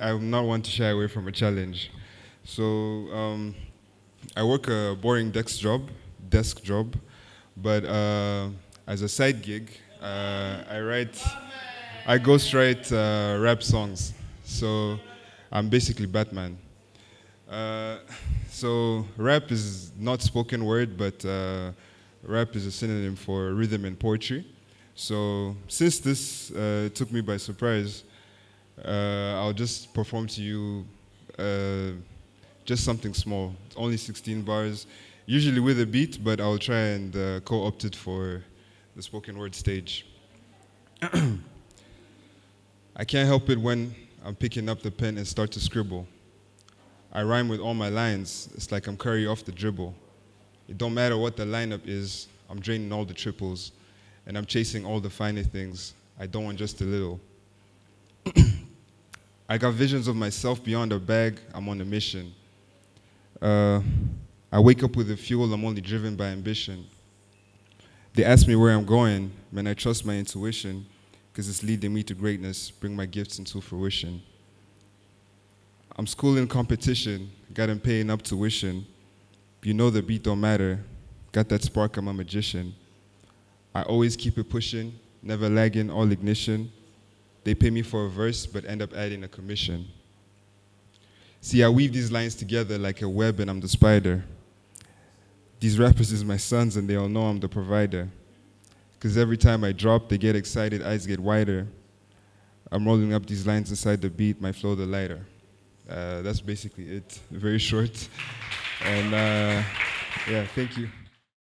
I'm not one to shy away from a challenge. So um, I work a boring desk job, desk job, but uh, as a side gig, uh, I write, I ghostwrite uh, rap songs. So I'm basically Batman. Uh, so rap is not spoken word, but uh, rap is a synonym for rhythm and poetry. So since this uh, took me by surprise, uh, I'll just perform to you uh, just something small. It's only 16 bars, usually with a beat, but I'll try and uh, co-opt it for the spoken word stage. I can't help it when I'm picking up the pen and start to scribble. I rhyme with all my lines. It's like I'm Curry off the dribble. It don't matter what the lineup is. I'm draining all the triples and I'm chasing all the finer things. I don't want just a little. I got visions of myself beyond a bag. I'm on a mission. Uh, I wake up with the fuel. I'm only driven by ambition. They ask me where I'm going, man. I trust my intuition because it's leading me to greatness. Bring my gifts into fruition. I'm schooling competition. Got them paying up tuition. You know the beat don't matter. Got that spark. I'm a magician. I always keep it pushing, never lagging, all ignition. They pay me for a verse, but end up adding a commission. See, I weave these lines together like a web, and I'm the spider. These rappers is my sons, and they all know I'm the provider. Because every time I drop, they get excited, eyes get wider. I'm rolling up these lines inside the beat, my flow the lighter. Uh, that's basically it. Very short. And uh, yeah, thank you.